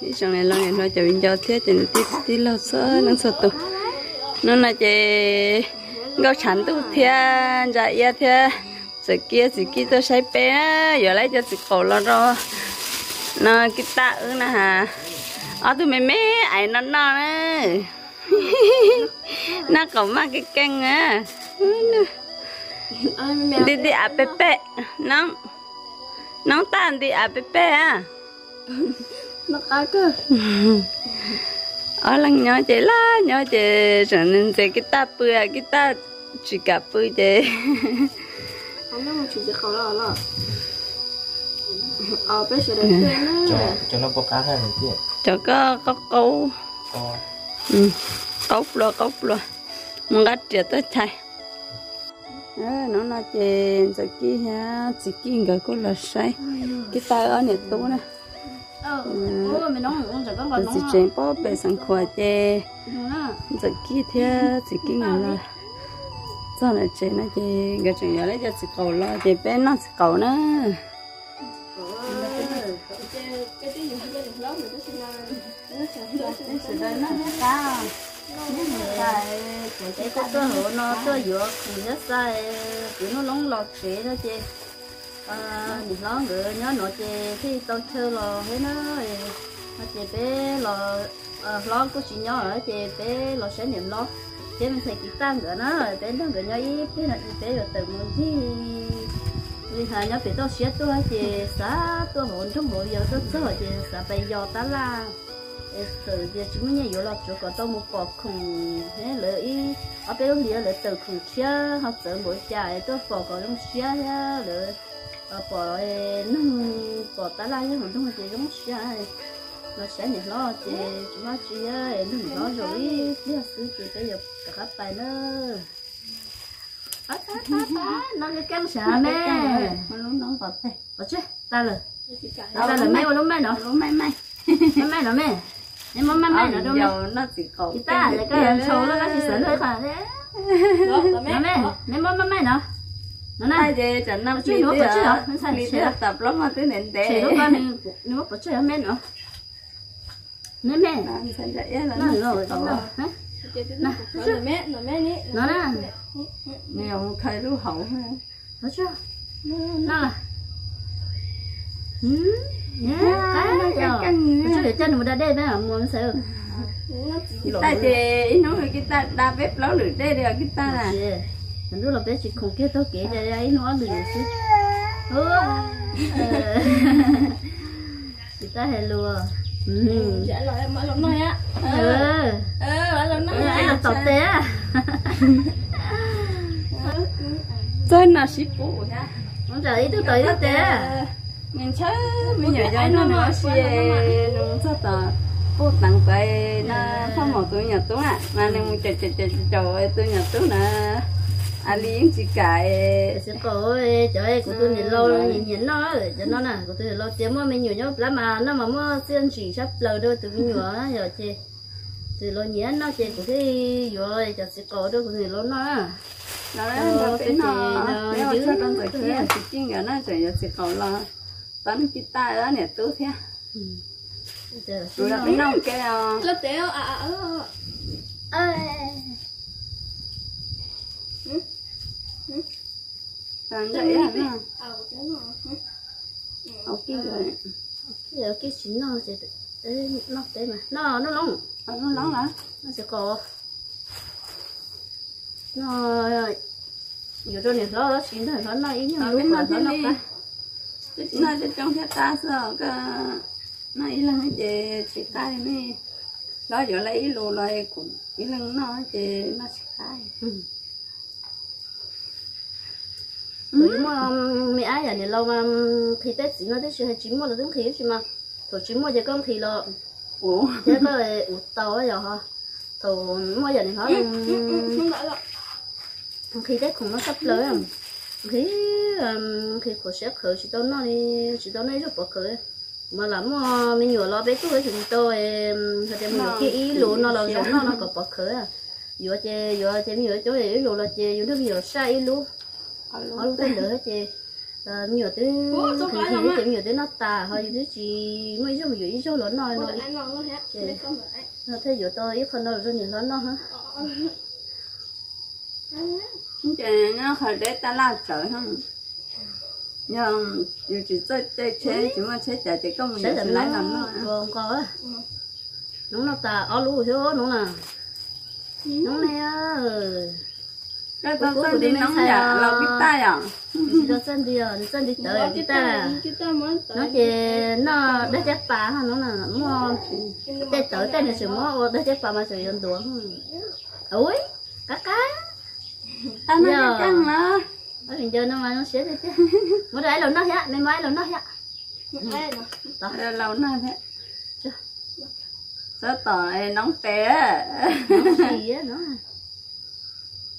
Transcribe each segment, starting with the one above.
ý chồng này lo này lo cho mình cho thế thì nó tí tí lo sợ, nó sợ tụ nó là chị gạo chắn tụ thế dạ ya thế sự kia sự kia tôi say bé giờ lấy cho sự cổ lo rồi nó cái ta ư nè hà. Ở tụi mẹ mẹ ai nó nó nè nó có mang cái canh á. Đi đi à bé bé nóng. Nóng tan đi à bé bé à nó cá cơ. Ở lăng nhỏ chị lá nhỏ chị trở nên chị cái ta bự à cái ta chỉ cả bự chị một chút gì khó lo lo ờ bây giờ tên cho cho nó có cá hay một tí cho có có câu ừ cốc lo cốc lo muốn gắt chết tới thay. Ờ, nó nói chị giờ kia ha chỉ kia người có là sai cái tay ở này tú nè chỉ trên bó bề sang khoa á giờ kia thế chỉ kia người là sao lại chị nói chị người chồng giờ lấy cho chị cầu lo chị bé nó chị cầu nữa cái cái đó xin nó nó tôi hộ nó tôi dựa thì nó sai nó lóng lọt đó chị à À, đi lo người nhớ nội chị khi tôi chơi lò thế nó nó chị bé lò à, lo có chị nhỏ ở chị bé lò sẽ niệm lo. Chị mình thấy kỹ tăng người nó bé nó người nhớ ít bé là bé rồi từ một gì? Vì hà nhớ bị tôi xé tôi chị xã tôi hồn trong bộ giờ tôi sợ chị xã bây giờ ta là từ giờ chúng mình nhớ là chỗ có tôi một bọc khủng thế lợi ý. Ở bên đó là từ khủng chia học từ mỗi trái tôi bỏ có trong chia lợi bỏ nâng bỏ ta nhưng mà trong chị trong chia nó sẽ nhận lo chị chúng nó chia nó nó rồi. Biết sư chị tới giờ cả bài á á á nó cái cam xả mẹ. nó nó vào đây vào chứ ta rồi ta rồi mẹ. lúc mẹ nữa lúc mẹ mẹ. Mẹ nữa mẹ. Em muốn mẹ nữa đâu mẹ nó chỉ có chị ta là cái số nó cái gì hơi khả thế. đó là mẹ. mẹ mẹ muốn mẹ nữa nó về trận năm Chứ nữa, chứ nữa, nó sai, nữa. tập lắm mà tới nền chị té lúc con này mà có chơi mẹ nữa. Nếu mẹ. Nó nó nó rồi hả? Nó mẹ nó mẹ ní nó đó nhiều khai lưu hậu ha nó chưa? Nó là ừ nhá cái nó căng nó để chân mà đã bây giờ muốn sợ nó ta chê nó cái ta đa bếp lấu được đây rồi cái ta là mình lúc là bé chỉ không kia tôi kể cho ấy nó được chứ ừ chị ta hello ừ trả lời em mở lòng này á. Ừ. Ờ. Mở lòng này ấy là tập té tên là ship phụ ha không trả ý tôi tới tôi té nhìn chứ bây giờ cho nó nữa xie nó sao tờ. Cô tặng về nó không một tuổi nhà tú à mà nên một trời trời trời trời tuổi nhà tú nè à liên chỉ cài sẽ có trời của tôi nhìn lâu rồi. nhìn nhìn nó rồi cho nó nè của tôi lâu chứ mà mình nhiều nhau lắm mà nó mà mua xiên chỉ sắp lời đôi từ mình á giờ chị thì lo nhớ nó chị của cái rồi cho sẽ có đôi của thì lo nó. Nó Ờ, nó cái cái nó. nó cái tự gì kia á. chỉ kia người nó rồi chỉ cầu là tấn chỉ ta đó nè tú thế rồi là cái cái ờ, lớp téo à à ờ tấn vậy à nó ờ cái nó ok rồi giờ cái chuyện nó sẽ nó tới mà. Nó nó lông Ờ, nó nó là nó sẽ có nó nhiều rồi này nó chín rồi nó nó ý nhưng mà Ờ, lúc cái mà nó nó thế nó nó cho trong thế ta sao cái nó ý là cái gì chỉ cái này đó giờ lấy lô lại cũng ý là nó chỉ nó chỉ cái Rồi mà mẹ ai à này lâu mà khi tết chỉ nó tết chỉ hay chín mua là đứng khí chứ mà. Thôi chín mua giờ con thì là ủa? Thế có là ủ tàu ấy rồi ha thôi mua giờ này họ không đợi rồi khi tết cũng nó sắp tới rồi khi um, khi của sếp khởi chỉ tao nó đi chỉ tao nói rất bỏ khởi. Mà lắm mà mình nhớ lo bé tuổi thì tôi thật mình nhớ cái ý luôn nó là giống nó nó có bỏ khởi à. Vừa chơi vừa chơi nhớ chỗ ý luôn là chơi vừa nó vừa sai ý ở lúc tên nữa chơi ờ nhiều thứ thì thì cái nhiều thứ nó tà hơi thứ chỉ mấy chỗ nhiều ít chỗ lớn nói? Chị. Con lại. nó thấy nhiều tôi ít hơn đâu rồi nhiều hơn nó hả? Chị nó khỏi để ta la trời không? Nhưng chỉ chơi chơi chế chỉ mà chế chả chỉ có giờ là lấy nó làm nó còn có á. Nó nó tà ở lú thiếu nó là nó này á cái tao chơi đi nóng dạ là biết tay à? Cho chân đi rồi chân đi tới đi ta ta tới. nó chỉ nó để chết bà ha nó là mua để tới đây là chỉ mua để chết bà mà sử dụng đồ ui cá cá. Tao nói cái căng nó ở hiện giờ nó mà nó sẽ thế chứ. Mới đấy là nó hết nên mới là hết Đây lâu thế Chưa. sao tỏ này nóng té. Nó gì á nó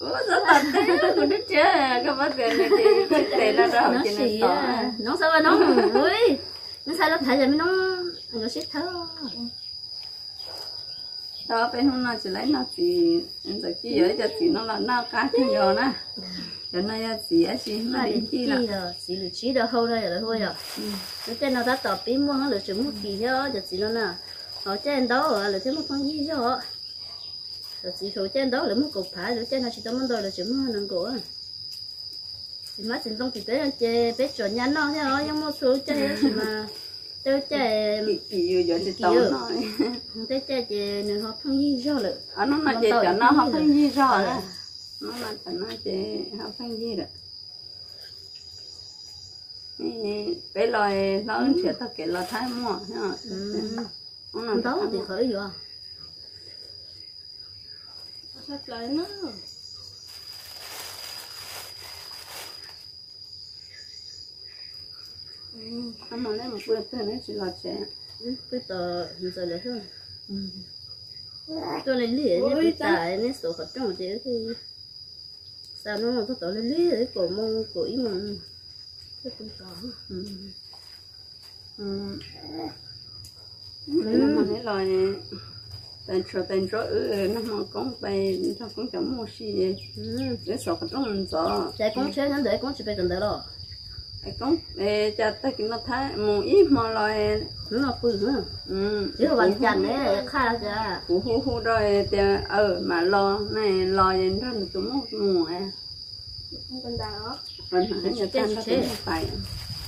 nó đâu nó xì nó sao nó ui. Nó sao nó thấy rồi mới nó nó xích thở đó bên hôm nay chỉ lấy nó em giờ kia ở giờ thì nó là nó cá thêm rồi nè. Cho nên giờ chỉ ấy chỉ nó là đến chi chi là chỉ được chỉ được hâu đây rồi thôi rồi. Nó trên nó đã tỏ pin mua nó được chỉ một kỳ theo giờ chỉ nó nè. Họ trên đó là chỉ một con gì cho rồi chỉ số trên đó là một cục phải rồi trên nó chỉ tao muốn đồ là chỉ mua nâng cổ thì má chính tông thì tới anh chơi bé chuẩn nhắn nó thế đó nhưng một số chơi mà. Tôi chơi kỳ vừa giờ thì tao nói tôi chơi chơi nên họ không gì cho được ở nó là Nó chị tội cho nó không không gì rồi Ờ. nó là cho nó chị không phân gì được bé loài nó sẽ tao kể là thái mua ha nó là không tốt thì khởi vô Sắp lại nó. nó mà lấy một bữa tên ấy chỉ là trẻ. Bây giờ bây giờ là thôi. Tôi lên lìa nên bị tài nên sổ hợp trong thế thì sao nó mà có tổ lên lìa đấy cổ mông cổ ý mà cái con chó ừ. Ừ. nó mà lấy loài tên số tên số ừ nó mà cũng bay nó cũng chẳng mua gì. Ừ. Cái số cái trong gió chạy con chơi hắn để con phải cần đấy rồi. Cái cũng ê cha ta cái nó thái một ít mà loài. Nó là quỷ nữa ừ. Chứ còn chăn đấy khai ra. Hú hú hú rồi thì ờ mà lo này lo rất là tụi một mùa à đào đó. vẫn phải nhà tan nó cũng phải.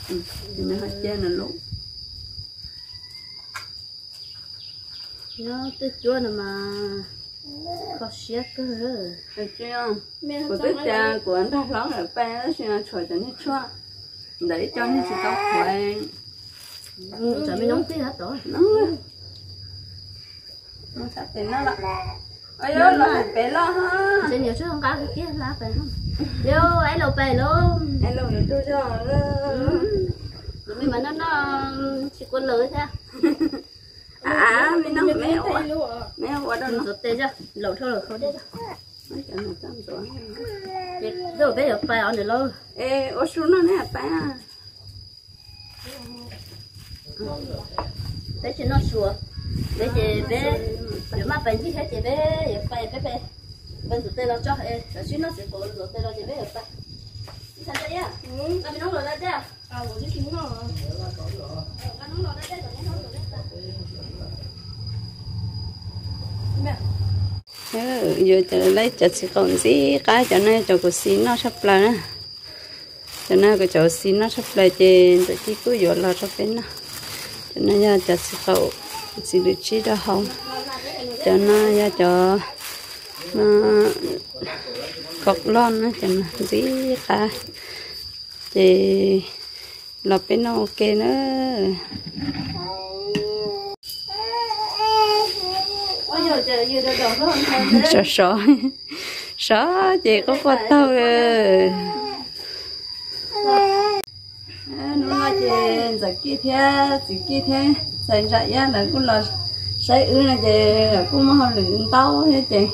Ừ thì nó hết trên là lúc nó tới chua này mà có xét cơ được chưa? Của rồi cha của anh ta lắm là ba nó sẽ chơi cho nó chua để cho nó sẽ tóc quen ừ chả mới nóng tí hết rồi. Nó nó sắp thì nó là ơi ơi là bé lo ha. Sẽ nhiều chút không có cái kia lá phải không? Yo, lầu bè luôn. Em lo được chưa cho. Rồi mình mà nó nó chỉ có lưới thế à mình nó quá luôn ạ. mẹ quá đâu nó rồi tê chưa? Lầu thôi rồi không? Đấy nó rồi rồi bây giờ phải ở đây luôn ê ô su nó nè ba đấy chỉ nó sủa. Đấy chỉ bé nếu mà bệnh gì hết thì bé giờ phải bé bé. Bên tụi tê lo cho. Ê rồi nó sẽ có rồi tê lo thì bé ở phải sao vậy à Ừ. nó bị nóng rồi đấy chứ À, của cái trứng nó. nó rồi đấy chứ rồi nó nóng rồi đấy Mẹ. ừ Ừ, giờ cho lấy cho chị còn gì, cái cho nên cho cô xin nó sắp lại nè cho nên cái chỗ xin nó sắp lại trên tự chị cứ giờ là sắp bên nè cho nên giờ cho chị cậu chị được chi đó không? Cho nên giờ cho nó cọc lon nó cho nó gì cả. Thì là bên nó ok nữa ôi giờ giờ giờ đồ đồ nó sợ. sợ. Sợ chị có quan tâm rồi. Nó chị. Giờ kia thế chị kia thế. Ra ya là cũng là sai ư là chị. Cũng mà họ luyện tao hết chị.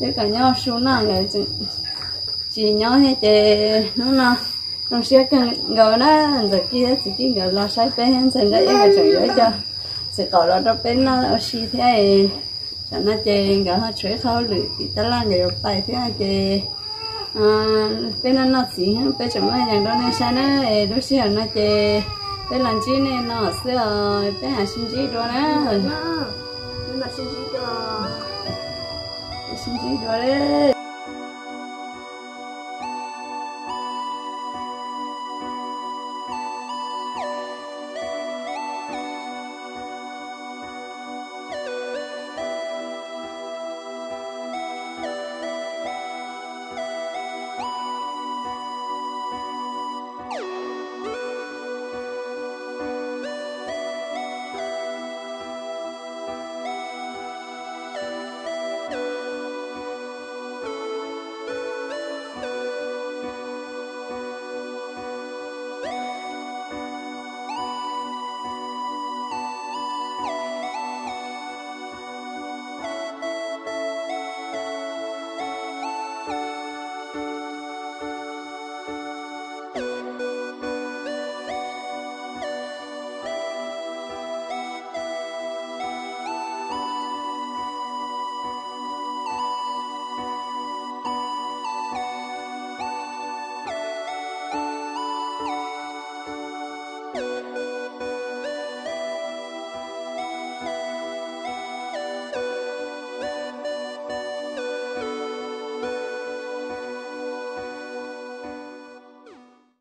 Chứ cả nhau xuống nào là chị. Chị nhau hết chị. Nó nó nó sẽ cần ngờ nó giờ kia chị kia ngờ là sai bên xảy ra ya là trời ơi cho. Chị gọi là đó bên nó ở xí thế cho nó chê ngỡ hết 水 khâu lử thì ta la người bài thế ai chê? Bên nó nó chỉ bên chúng mày nhà đó nên sao nó khi nó chơi bên làm chi nên nó xưa bên hàng sinh chi đó. Nè nhưng mà xin chỉ cho sinh chi đó đấy